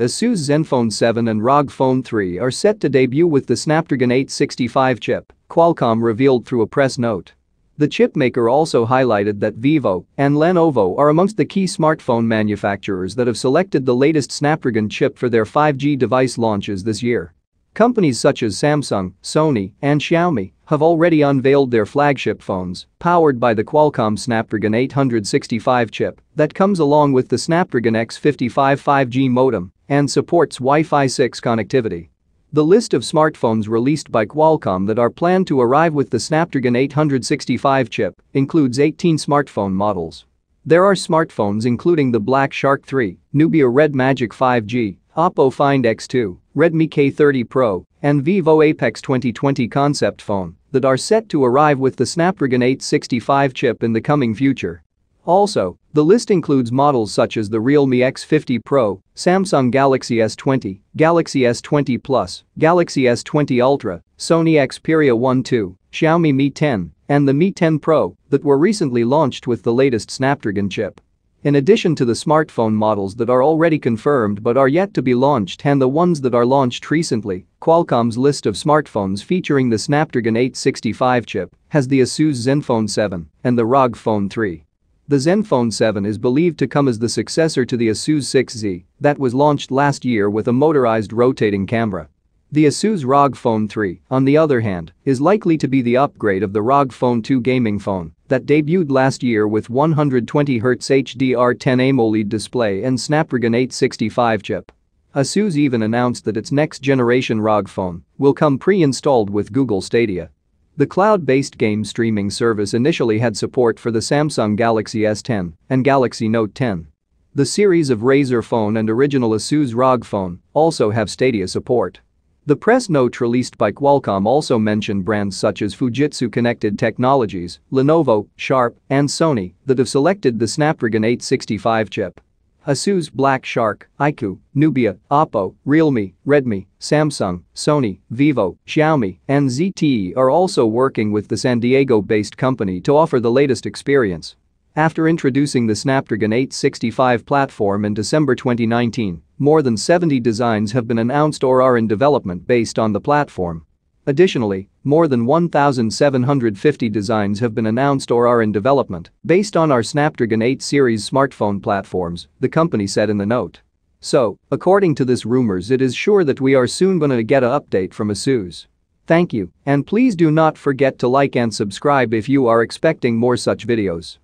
ASUS ZenFone 7 and ROG Phone 3 are set to debut with the Snapdragon 865 chip, Qualcomm revealed through a press note. The chipmaker also highlighted that Vivo and Lenovo are amongst the key smartphone manufacturers that have selected the latest Snapdragon chip for their 5G device launches this year. Companies such as Samsung, Sony, and Xiaomi have already unveiled their flagship phones, powered by the Qualcomm Snapdragon 865 chip that comes along with the Snapdragon X55 5G modem and supports Wi-Fi 6 connectivity. The list of smartphones released by Qualcomm that are planned to arrive with the Snapdragon 865 chip includes 18 smartphone models. There are smartphones including the Black Shark 3, Nubia Red Magic 5G, Oppo Find X2, Redmi K30 Pro, and Vivo Apex 2020 concept phone that are set to arrive with the Snapdragon 865 chip in the coming future. Also, the list includes models such as the Realme X50 Pro, Samsung Galaxy S20, Galaxy S20 Plus, Galaxy S20 Ultra, Sony Xperia 1 II, Xiaomi Mi 10, and the Mi 10 Pro that were recently launched with the latest Snapdragon chip. In addition to the smartphone models that are already confirmed but are yet to be launched and the ones that are launched recently, Qualcomm's list of smartphones featuring the Snapdragon 865 chip has the ASUS ZenFone 7 and the ROG Phone 3. The ZenFone 7 is believed to come as the successor to the ASUS 6Z that was launched last year with a motorized rotating camera. The ASUS ROG Phone 3, on the other hand, is likely to be the upgrade of the ROG Phone 2 gaming phone that debuted last year with 120Hz HDR10 AMOLED display and Snapdragon 865 chip. ASUS even announced that its next-generation ROG phone will come pre-installed with Google Stadia. The cloud-based game streaming service initially had support for the Samsung Galaxy S10 and Galaxy Note 10. The series of Razer phone and original ASUS ROG phone also have Stadia support. The press note released by Qualcomm also mentioned brands such as Fujitsu Connected Technologies, Lenovo, Sharp, and Sony that have selected the Snapdragon 865 chip. ASUS Black Shark, iQOO, Nubia, Oppo, Realme, Redmi, Samsung, Sony, Vivo, Xiaomi, and ZTE are also working with the San Diego-based company to offer the latest experience. After introducing the Snapdragon 865 platform in December 2019, more than 70 designs have been announced or are in development based on the platform. Additionally, more than 1,750 designs have been announced or are in development based on our Snapdragon 8 series smartphone platforms, the company said in the note. So, according to this rumors it is sure that we are soon gonna get a update from ASUS. Thank you, and please do not forget to like and subscribe if you are expecting more such videos.